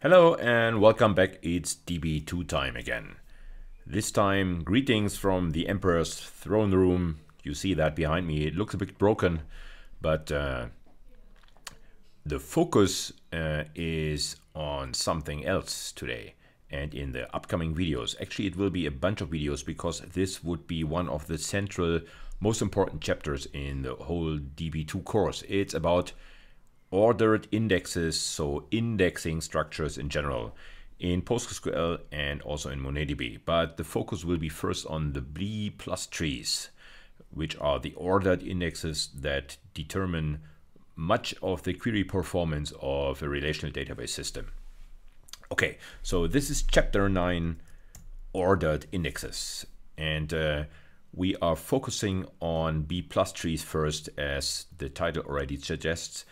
Hello and welcome back. It's DB2 time again. This time, greetings from the Emperor's throne room. You see that behind me. It looks a bit broken, but uh, the focus uh, is on something else today. And in the upcoming videos, actually, it will be a bunch of videos because this would be one of the central, most important chapters in the whole DB2 course. It's about ordered indexes, so indexing structures in general in PostgreSQL and also in MongoDB. But the focus will be first on the B plus trees, which are the ordered indexes that determine much of the query performance of a relational database system. Okay, so this is chapter 9, ordered indexes. And uh, we are focusing on B plus trees first, as the title already suggests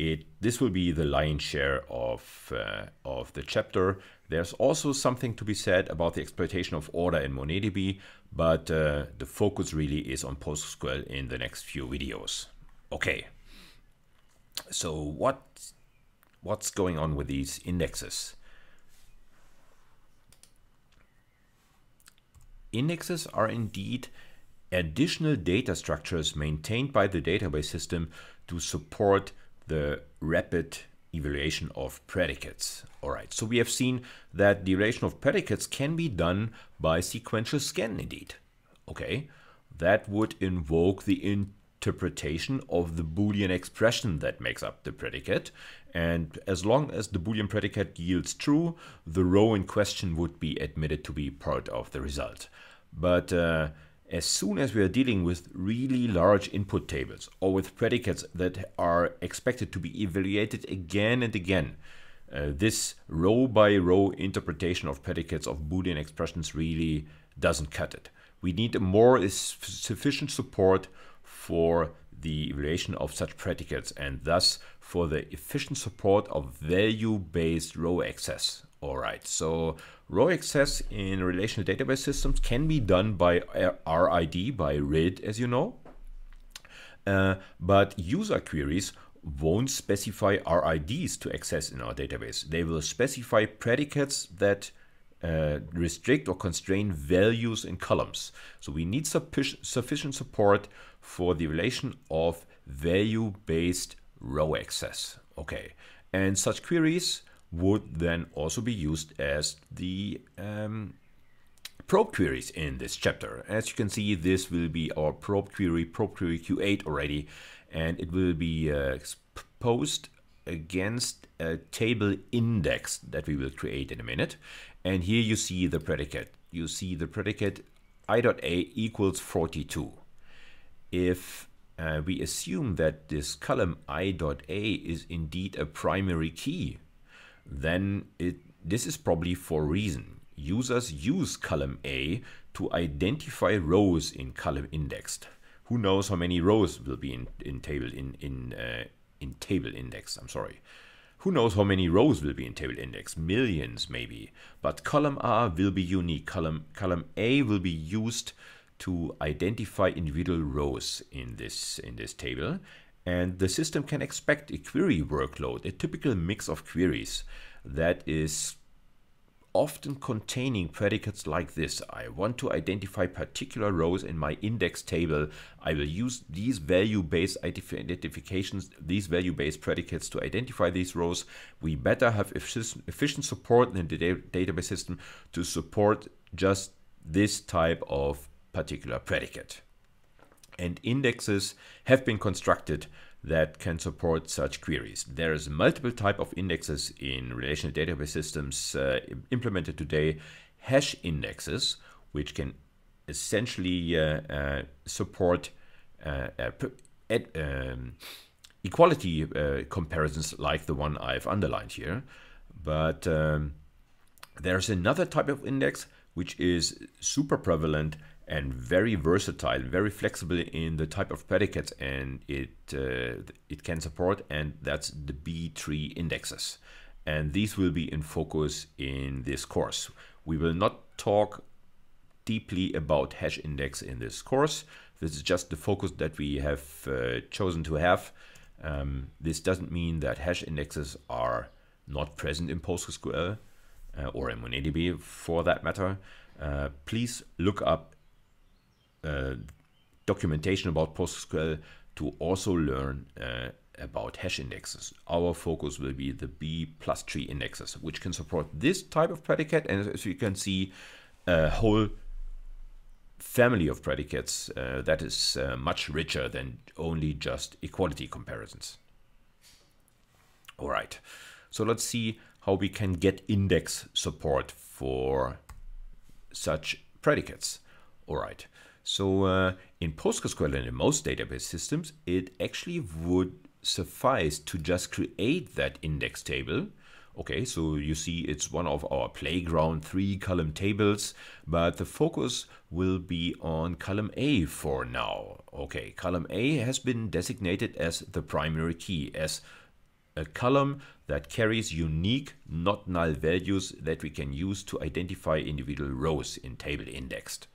it this will be the lion's share of uh, of the chapter. There's also something to be said about the exploitation of order in MongoDB, but uh, the focus really is on PostgreSQL in the next few videos. Okay. So what what's going on with these indexes? Indexes are indeed additional data structures maintained by the database system to support the rapid evaluation of predicates. All right, so we have seen that the evaluation of predicates can be done by sequential scan indeed. Okay, that would invoke the interpretation of the Boolean expression that makes up the predicate. And as long as the Boolean predicate yields true, the row in question would be admitted to be part of the result. But uh, as soon as we are dealing with really large input tables or with predicates that are expected to be evaluated again and again, uh, this row by row interpretation of predicates of Boolean expressions really doesn't cut it. We need more sufficient support for the evaluation of such predicates and thus for the efficient support of value-based row access. All right, so row access in relational database systems can be done by RID, by RID, as you know. Uh, but user queries won't specify RIDs to access in our database. They will specify predicates that uh, restrict or constrain values in columns. So we need sufficient support for the relation of value-based row access. Okay, and such queries would then also be used as the um, probe queries in this chapter. As you can see, this will be our probe query, probe query Q8 already, and it will be uh, posed against a table index that we will create in a minute. And here you see the predicate. You see the predicate i.a equals 42. If uh, we assume that this column i.a is indeed a primary key then it, this is probably for a reason. Users use column A to identify rows in column indexed. Who knows how many rows will be in, in table in in uh, in table index? I'm sorry. Who knows how many rows will be in table index? Millions maybe. But column R will be unique. Column column A will be used to identify individual rows in this in this table and the system can expect a query workload, a typical mix of queries that is often containing predicates like this. I want to identify particular rows in my index table. I will use these value-based identifications, these value-based predicates to identify these rows. We better have efficient support in the database system to support just this type of particular predicate and indexes have been constructed that can support such queries. There's multiple type of indexes in relational database systems uh, implemented today. Hash indexes, which can essentially uh, uh, support uh, uh, um, equality uh, comparisons like the one I've underlined here. But um, there's another type of index which is super prevalent and very versatile, very flexible in the type of predicates and it uh, it can support and that's the B tree indexes. And these will be in focus in this course. We will not talk deeply about hash index in this course. This is just the focus that we have uh, chosen to have. Um, this doesn't mean that hash indexes are not present in PostgreSQL uh, or in MongoDB for that matter, uh, please look up uh, documentation about PostgreSQL to also learn uh, about hash indexes. Our focus will be the B plus tree indexes, which can support this type of predicate. And as you can see, a whole family of predicates uh, that is uh, much richer than only just equality comparisons. All right, so let's see how we can get index support for such predicates. All right, so uh, in PostgreSQL and in most database systems, it actually would suffice to just create that index table. Okay, so you see it's one of our playground three column tables, but the focus will be on column A for now. Okay, column A has been designated as the primary key, as a column that carries unique not null values that we can use to identify individual rows in table indexed.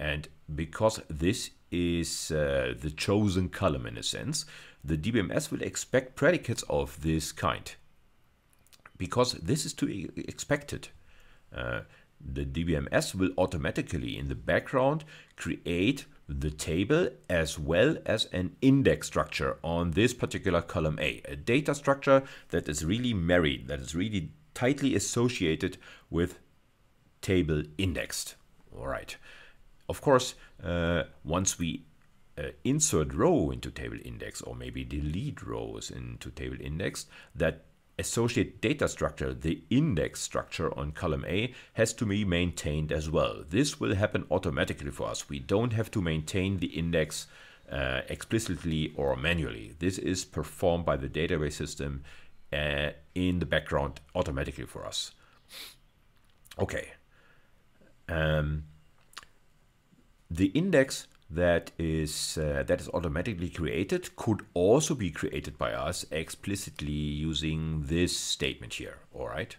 And because this is uh, the chosen column in a sense, the DBMS will expect predicates of this kind. Because this is to be expected. Uh, the DBMS will automatically in the background create the table as well as an index structure on this particular column A, a data structure that is really married, that is really tightly associated with table indexed. All right. Of course, uh, once we uh, insert row into table index or maybe delete rows into table index, that associate data structure, the index structure on column A, has to be maintained as well. This will happen automatically for us. We don't have to maintain the index uh, explicitly or manually. This is performed by the database system uh, in the background automatically for us. Okay. Um, the index that is uh, that is automatically created could also be created by us explicitly using this statement here all right?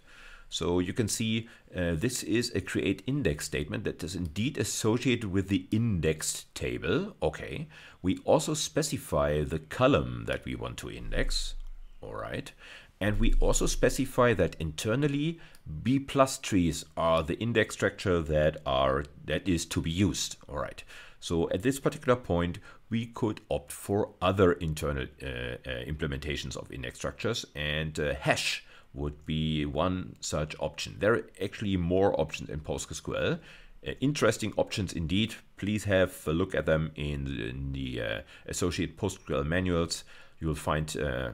So you can see uh, this is a create index statement that is indeed associated with the indexed table okay? We also specify the column that we want to index all right and we also specify that internally B plus trees are the index structure that are that is to be used all right so at this particular point, we could opt for other internal uh, uh, implementations of index structures and uh, hash would be one such option. There are actually more options in PostgreSQL. Uh, interesting options indeed. Please have a look at them in the, in the uh, associate PostgreSQL manuals. You will find uh,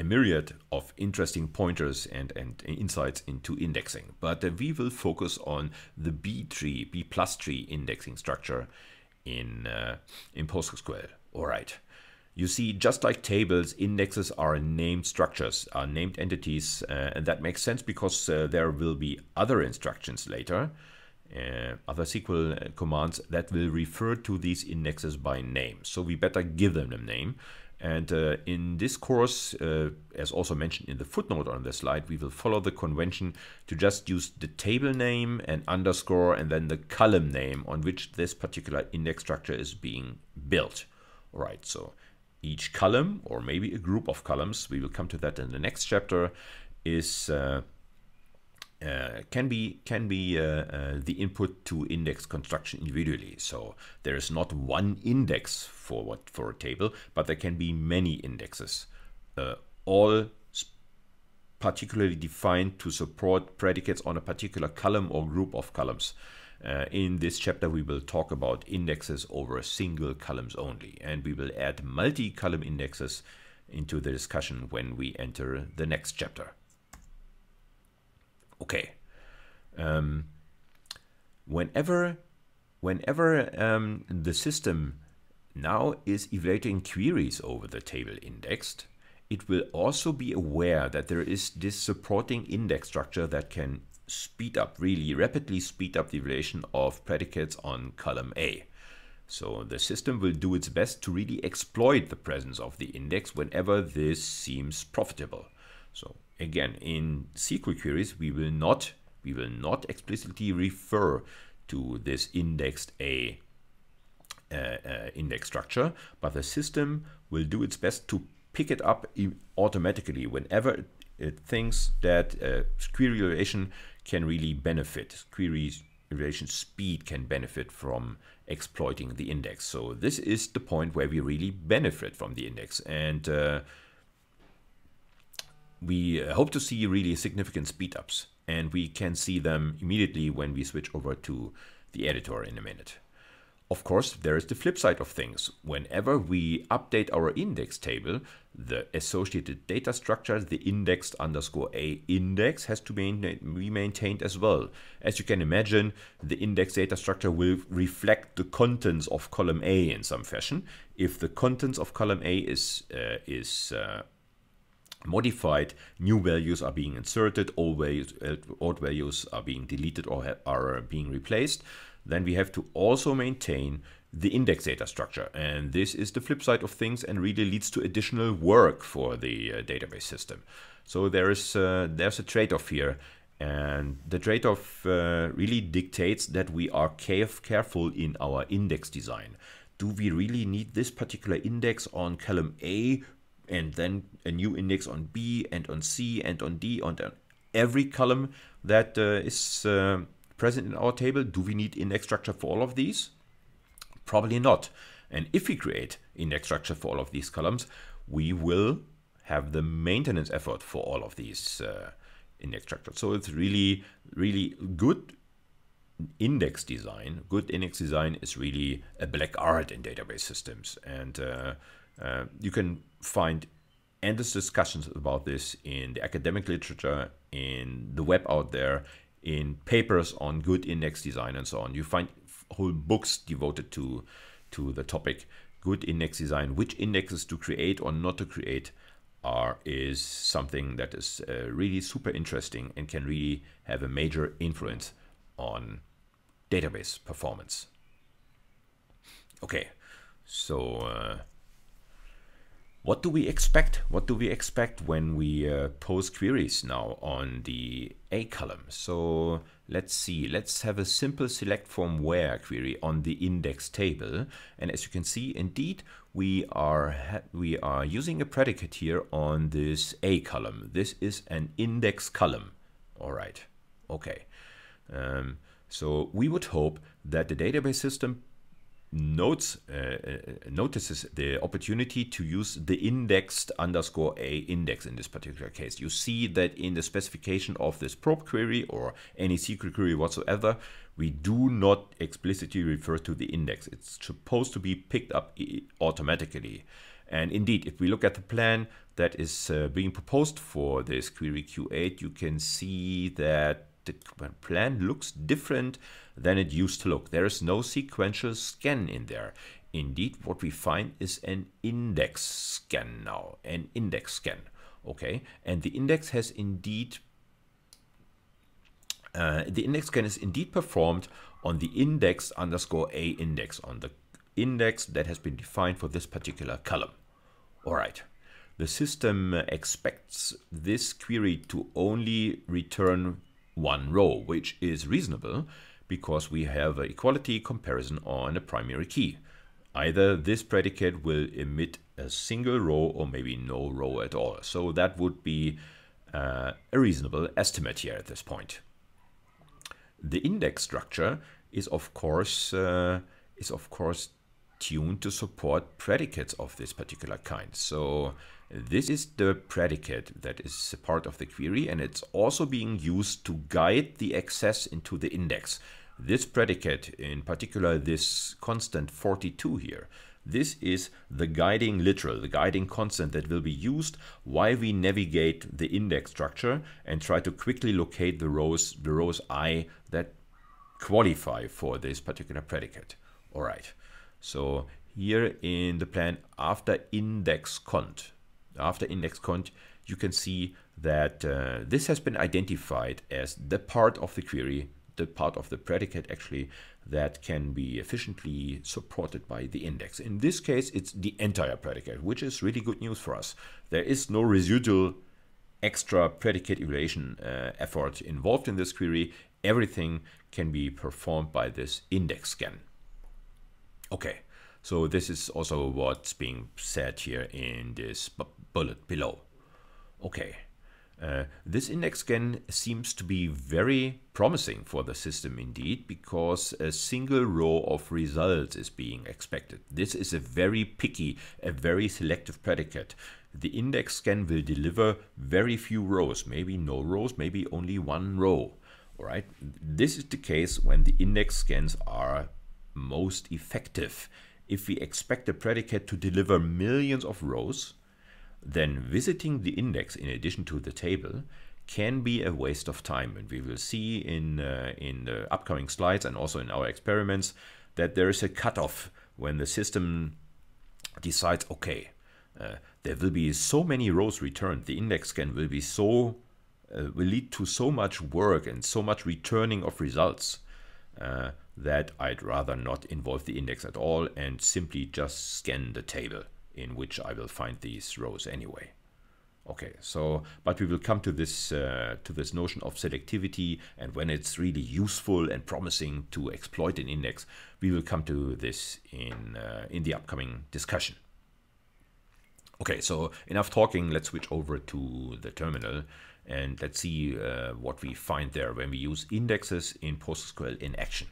a myriad of interesting pointers and, and insights into indexing. But uh, we will focus on the B tree, B plus tree indexing structure in, uh, in PostgreSQL. All right. You see, just like tables, indexes are named structures, are named entities, uh, and that makes sense because uh, there will be other instructions later, uh, other SQL uh, commands that will refer to these indexes by name. So we better give them a name. And uh, in this course, uh, as also mentioned in the footnote on the slide, we will follow the convention to just use the table name and underscore and then the column name on which this particular index structure is being built. All right, so each column or maybe a group of columns, we will come to that in the next chapter, is uh, uh, can be can be uh, uh, the input to index construction individually. So there is not one index for what for a table, but there can be many indexes, uh, all particularly defined to support predicates on a particular column or group of columns. Uh, in this chapter, we will talk about indexes over single columns only, and we will add multi-column indexes into the discussion when we enter the next chapter. Okay. Um, whenever whenever um, the system now is evaluating queries over the table indexed, it will also be aware that there is this supporting index structure that can speed up, really rapidly speed up the evaluation of predicates on column A. So the system will do its best to really exploit the presence of the index whenever this seems profitable. So again, in SQL queries, we will not we will not explicitly refer to this indexed A index structure, but the system will do its best to pick it up automatically whenever it thinks that uh, query evaluation can really benefit. Query evaluation speed can benefit from exploiting the index. So this is the point where we really benefit from the index. And uh, we hope to see really significant speed ups. And we can see them immediately when we switch over to the editor in a minute. Of course, there is the flip side of things. Whenever we update our index table, the associated data structure, the indexed underscore a index, has to be maintained as well. As you can imagine, the index data structure will reflect the contents of column A in some fashion. If the contents of column A is uh, is uh, modified, new values are being inserted, old values, uh, old values are being deleted or are being replaced then we have to also maintain the index data structure. And this is the flip side of things and really leads to additional work for the uh, database system. So there is uh, there's a trade-off here. And the trade-off uh, really dictates that we are careful in our index design. Do we really need this particular index on column A and then a new index on B and on C and on D on every column that uh, is uh, present in our table. Do we need index structure for all of these? Probably not. And if we create index structure for all of these columns, we will have the maintenance effort for all of these uh, index structures. So it's really, really good index design. Good index design is really a black art in database systems. And uh, uh, you can find endless discussions about this in the academic literature, in the web out there, in papers on good index design and so on. You find whole books devoted to to the topic good index design. Which indexes to create or not to create are is something that is uh, really super interesting and can really have a major influence on database performance. Okay, so uh, what do we expect? What do we expect when we uh, pose queries now on the A column? So let's see, let's have a simple select from where query on the index table. And as you can see, indeed, we are, we are using a predicate here on this A column. This is an index column. All right, okay. Um, so we would hope that the database system notes uh, uh, notices the opportunity to use the indexed underscore a index in this particular case. You see that in the specification of this probe query or any SQL query whatsoever, we do not explicitly refer to the index. It's supposed to be picked up automatically. And indeed, if we look at the plan that is uh, being proposed for this query Q8, you can see that the plan looks different than it used to look. There is no sequential scan in there. Indeed, what we find is an index scan now, an index scan. Okay, and the index has indeed, uh, the index scan is indeed performed on the index underscore a index, on the index that has been defined for this particular column. All right, the system expects this query to only return one row, which is reasonable because we have an equality comparison on a primary key. Either this predicate will emit a single row or maybe no row at all. So that would be uh, a reasonable estimate here at this point. The index structure is of course uh, is of course tuned to support predicates of this particular kind. So this is the predicate that is a part of the query and it's also being used to guide the access into the index. This predicate, in particular this constant 42 here, this is the guiding literal, the guiding constant that will be used while we navigate the index structure and try to quickly locate the rows, the rows i that qualify for this particular predicate. All right, so here in the plan after index cond, after index cond, you can see that uh, this has been identified as the part of the query the part of the predicate actually that can be efficiently supported by the index. In this case, it's the entire predicate, which is really good news for us. There is no residual extra predicate evaluation uh, effort involved in this query. Everything can be performed by this index scan. Okay, So this is also what's being said here in this bullet below. Okay. Uh, this index scan seems to be very promising for the system indeed because a single row of results is being expected. This is a very picky, a very selective predicate. The index scan will deliver very few rows, maybe no rows, maybe only one row. All right. This is the case when the index scans are most effective. If we expect a predicate to deliver millions of rows, then visiting the index in addition to the table can be a waste of time. And we will see in, uh, in the upcoming slides and also in our experiments that there is a cutoff when the system decides, okay, uh, there will be so many rows returned, the index scan will be so, uh, will lead to so much work and so much returning of results uh, that I'd rather not involve the index at all and simply just scan the table in which I will find these rows anyway. Okay, so but we will come to this uh, to this notion of selectivity and when it's really useful and promising to exploit an index, we will come to this in uh, in the upcoming discussion. Okay, so enough talking. Let's switch over to the terminal and let's see uh, what we find there when we use indexes in PostgreSQL in action.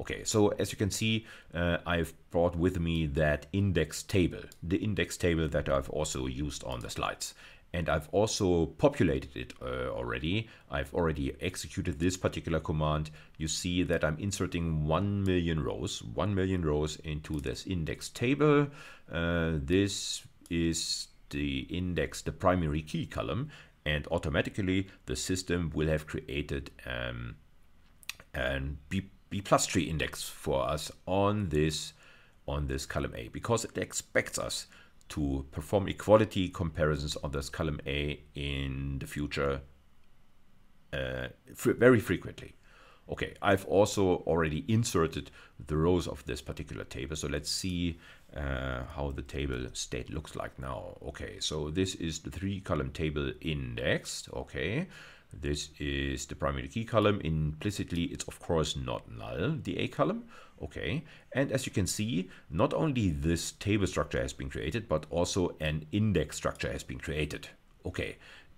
Okay, so as you can see, uh, I've brought with me that index table, the index table that I've also used on the slides. And I've also populated it uh, already. I've already executed this particular command. You see that I'm inserting 1 million rows, 1 million rows into this index table. Uh, this is the index, the primary key column, and automatically the system will have created um, and be B plus tree index for us on this on this column A because it expects us to perform equality comparisons on this column A in the future uh, very frequently. Okay, I've also already inserted the rows of this particular table. So let's see uh, how the table state looks like now. Okay, so this is the three column table indexed. Okay, this is the primary key column. Implicitly, it's of course not null, the A column. Okay, and as you can see, not only this table structure has been created, but also an index structure has been created. Okay,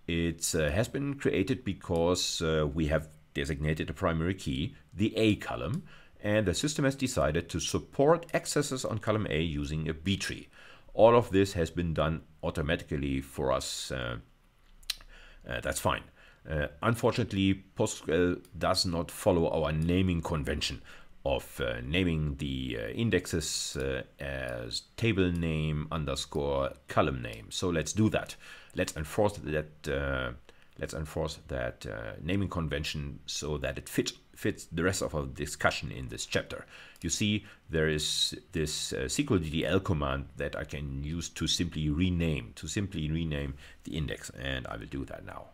it uh, has been created because uh, we have designated a primary key, the A column, and the system has decided to support accesses on column A using a B tree. All of this has been done automatically for us. Uh, uh that's fine. Uh, unfortunately, PostgreSQL does not follow our naming convention of uh, naming the uh, indexes uh, as table name underscore column name. So let's do that. Let's enforce that. Uh, let's enforce that uh, naming convention so that it fits fits the rest of our discussion in this chapter. You see, there is this uh, SQLDDL command that I can use to simply rename, to simply rename the index, and I will do that now.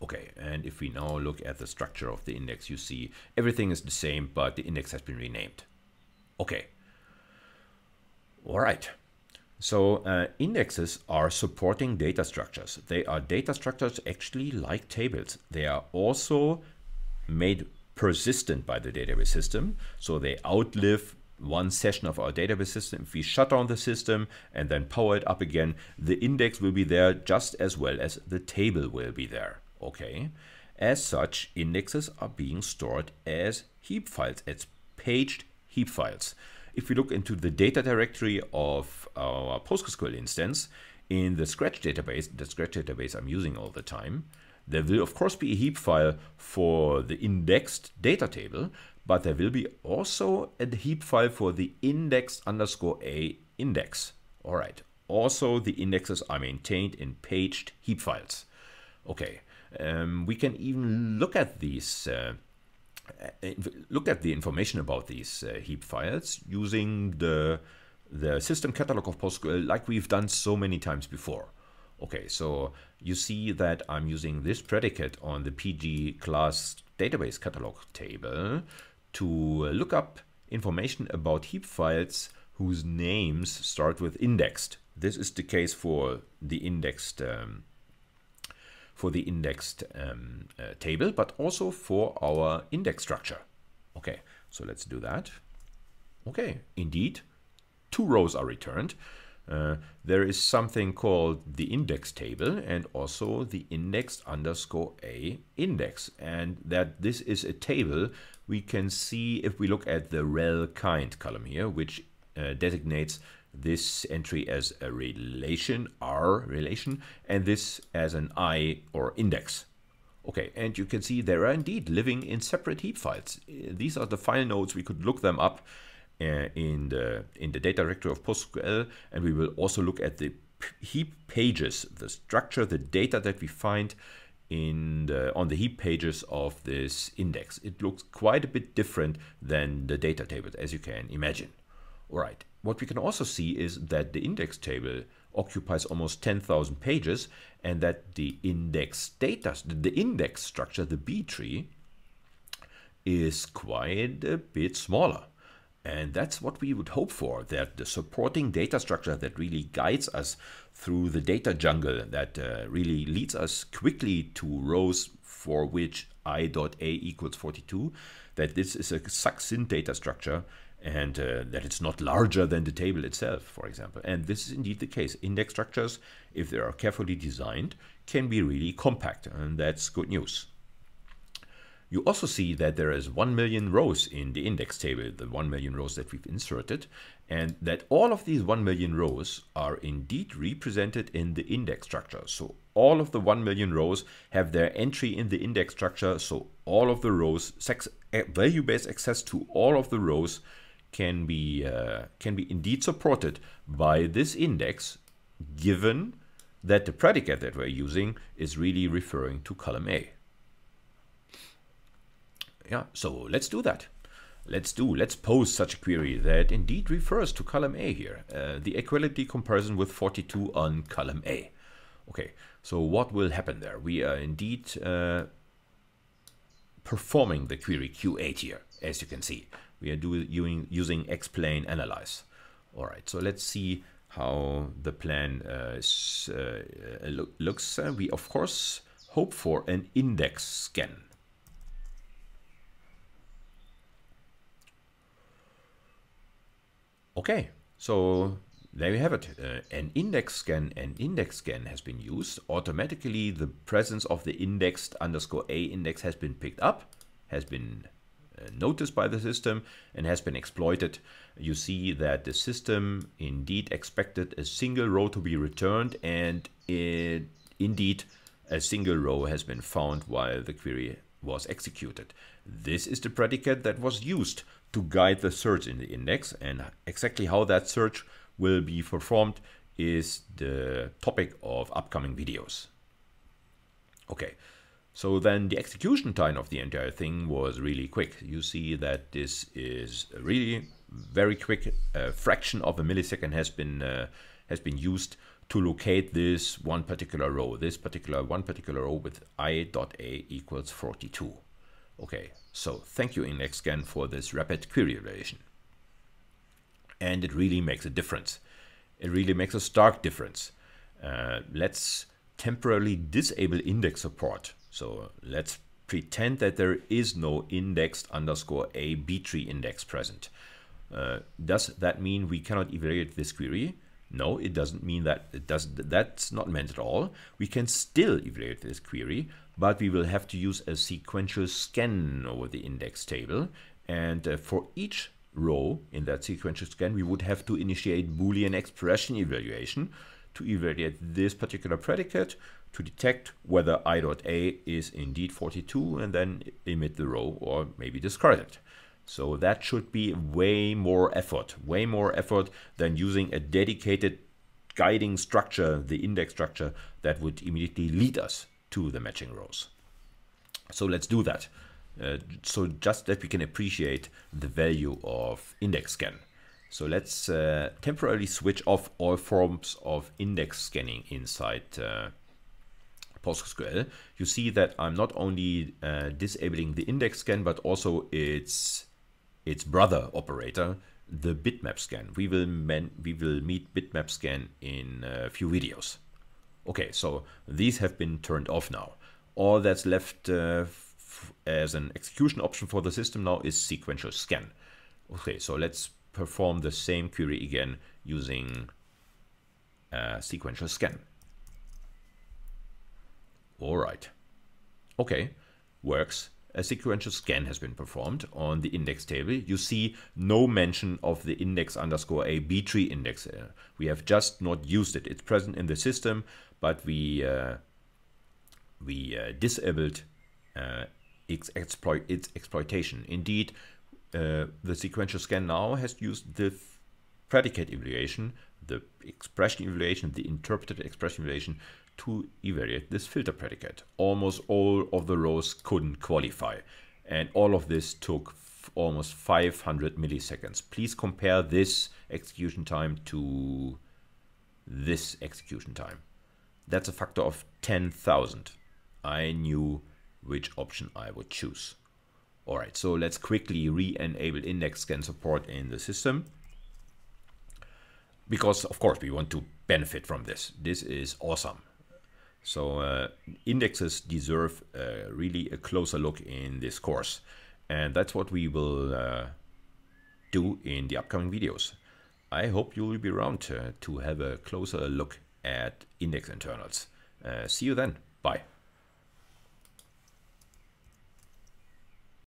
Okay, and if we now look at the structure of the index, you see everything is the same, but the index has been renamed. Okay. All right. So uh, indexes are supporting data structures. They are data structures actually like tables. They are also made persistent by the database system. So they outlive one session of our database system. If we shut down the system and then power it up again, the index will be there just as well as the table will be there. Okay. As such, indexes are being stored as heap files, as paged heap files. If we look into the data directory of our PostgreSQL instance, in the Scratch database, the Scratch database I'm using all the time, there will of course be a heap file for the indexed data table, but there will be also a heap file for the index underscore a index. All right. Also, the indexes are maintained in paged heap files. Okay, um, we can even look at these uh, uh, look at the information about these uh, heap files using the the system catalog of PostgreSQL like we've done so many times before. Okay, so you see that I'm using this predicate on the PG class database catalog table to look up information about heap files whose names start with indexed. This is the case for the indexed um, for the indexed um, uh, table, but also for our index structure. Okay, so let's do that. Okay, indeed, two rows are returned. Uh, there is something called the index table and also the index underscore a index. And that this is a table we can see if we look at the rel kind column here, which uh, designates this entry as a relation, R relation, and this as an I or index. Okay, and you can see they are indeed living in separate heap files. These are the file nodes. We could look them up uh, in the in the data directory of PostgreSQL, and we will also look at the heap pages, the structure, the data that we find in the, on the heap pages of this index. It looks quite a bit different than the data tables, as you can imagine. All right. What we can also see is that the index table occupies almost 10,000 pages and that the index data, the index structure, the B tree, is quite a bit smaller. And that's what we would hope for, that the supporting data structure that really guides us through the data jungle, that uh, really leads us quickly to rows for which i.a equals 42, that this is a succinct data structure and uh, that it's not larger than the table itself, for example. And this is indeed the case. Index structures, if they are carefully designed, can be really compact, and that's good news. You also see that there is 1 million rows in the index table, the 1 million rows that we've inserted, and that all of these 1 million rows are indeed represented in the index structure. So all of the 1 million rows have their entry in the index structure, so all of the rows, eh, value-based access to all of the rows can be, uh, can be indeed supported by this index given that the predicate that we're using is really referring to column A. Yeah, so let's do that. Let's do, let's pose such a query that indeed refers to column A here, uh, the equality comparison with 42 on column A. Okay, so what will happen there? We are indeed uh, performing the query Q8 here, as you can see we are doing using explain analyze. All right, so let's see how the plan uh, uh, lo looks. Uh, we of course hope for an index scan. Okay, so there we have it. Uh, an index scan, an index scan has been used. Automatically, the presence of the indexed underscore a index has been picked up, has been Uh, noticed by the system and has been exploited, you see that the system indeed expected a single row to be returned and it, indeed a single row has been found while the query was executed. This is the predicate that was used to guide the search in the index and exactly how that search will be performed is the topic of upcoming videos. Okay, so then the execution time of the entire thing was really quick. You see that this is a really very quick uh, fraction of a millisecond has been uh, has been used to locate this one particular row, this particular one particular row with i.a equals 42. Okay, so thank you IndexScan for this rapid query relation. And it really makes a difference. It really makes a stark difference. Uh, let's temporarily disable index support so let's pretend that there is no indexed underscore a B tree index present. Uh, does that mean we cannot evaluate this query? No, it doesn't mean that. It does. That's not meant at all. We can still evaluate this query, but we will have to use a sequential scan over the index table. And uh, for each row in that sequential scan, we would have to initiate Boolean expression evaluation to evaluate this particular predicate to detect whether i.a is indeed 42 and then emit the row or maybe discard it. So that should be way more effort, way more effort than using a dedicated guiding structure, the index structure that would immediately lead us to the matching rows. So let's do that. Uh, so just that we can appreciate the value of index scan. So let's uh, temporarily switch off all forms of index scanning inside uh, PostgreSQL, you see that I'm not only uh, disabling the index scan, but also its its brother operator, the bitmap scan. We will we will meet bitmap scan in a few videos. Okay, so these have been turned off now. All that's left uh, as an execution option for the system now is sequential scan. Okay, so let's perform the same query again using a sequential scan. All right. Okay, works. A sequential scan has been performed on the index table. You see no mention of the index underscore a B tree index. Uh, we have just not used it. It's present in the system, but we uh, we uh, disabled uh, its, exploit, its exploitation. Indeed, uh, the sequential scan now has used the predicate evaluation, the expression evaluation, the interpreted expression evaluation to evaluate this filter predicate. Almost all of the rows couldn't qualify. And all of this took almost 500 milliseconds. Please compare this execution time to this execution time. That's a factor of 10,000. I knew which option I would choose. All right, so let's quickly re-enable index scan support in the system. Because of course we want to benefit from this. This is awesome. So uh, indexes deserve uh, really a closer look in this course. And that's what we will uh, do in the upcoming videos. I hope you will be around uh, to have a closer look at index internals. Uh, see you then. Bye.